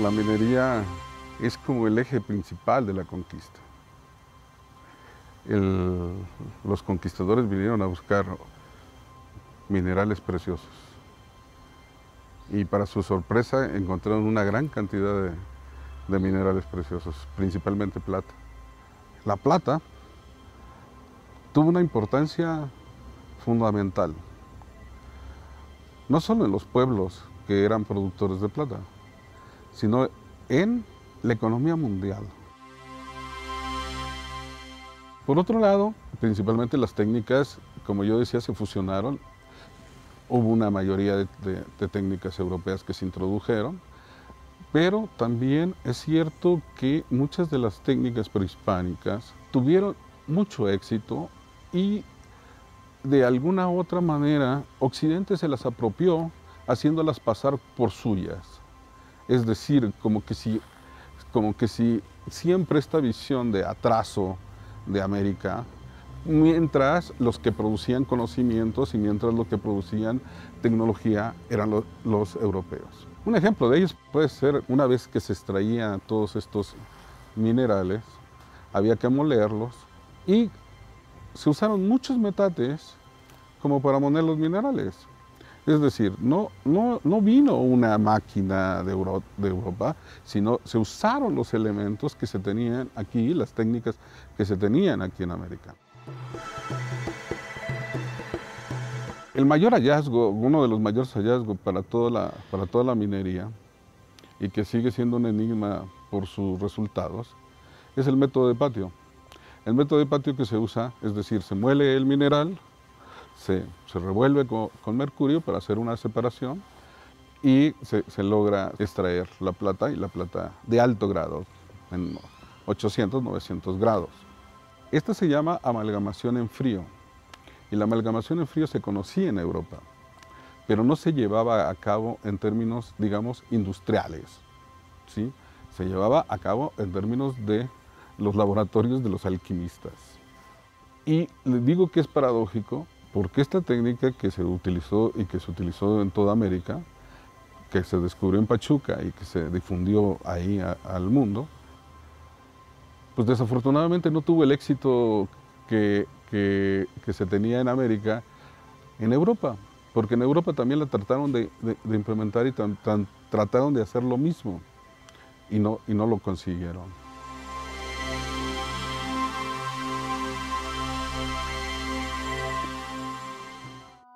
la minería es como el eje principal de la conquista. los conquistadores vinieron a buscar minerales preciosos y para su sorpresa encontraron una gran cantidad de, de minerales preciosos, principalmente plata. La plata tuvo una importancia fundamental, no solo en los pueblos que eran productores de plata, sino en la economía mundial. Por otro lado, principalmente las técnicas, como yo decía, se fusionaron. Hubo una mayoría de, técnicas europeas que se introdujeron, pero también es cierto que muchas de las técnicas prehispánicas tuvieron mucho éxito y de alguna u otra manera Occidente se las apropió haciéndolas pasar por suyas. Es decir, como que si, como que si siempre esta visión de atraso de América, mientras los que producían conocimientos y mientras los que producían tecnología eran los europeos. Un ejemplo de ellos puede ser una vez que se extraían todos estos minerales, había que molerlos y se usaron muchos metates como para moler los minerales. Es decir, no, no, no vino una máquina de, de, Europa, sino se usaron los elementos que se tenían aquí, las técnicas que se tenían aquí en América. El mayor hallazgo, uno de los mayores hallazgos para toda la, para toda la minería, y que sigue siendo un enigma por sus resultados, es el método de patio. El método de patio que se usa, es decir, se muele el mineral, se, revuelve con, mercurio para hacer una separación y se, logra extraer la plata y la plata de alto grado, en 800, 900 grados. Esta se llama amalgamación en frío y la amalgamación en frío se conocía en Europa, pero no se llevaba a cabo en términos, digamos, industriales. ¿sí? Se llevaba a cabo en términos de los laboratorios de los alquimistas. Y les digo que es paradójico porque esta técnica que se utilizó y que se utilizó en toda América, que se descubrió en Pachuca y que se difundió ahí al mundo, pues desafortunadamente no tuvo el éxito que, se tenía en América en Europa, porque en Europa también la trataron de, implementar y trataron de hacer lo mismo y no, y no lo consiguieron.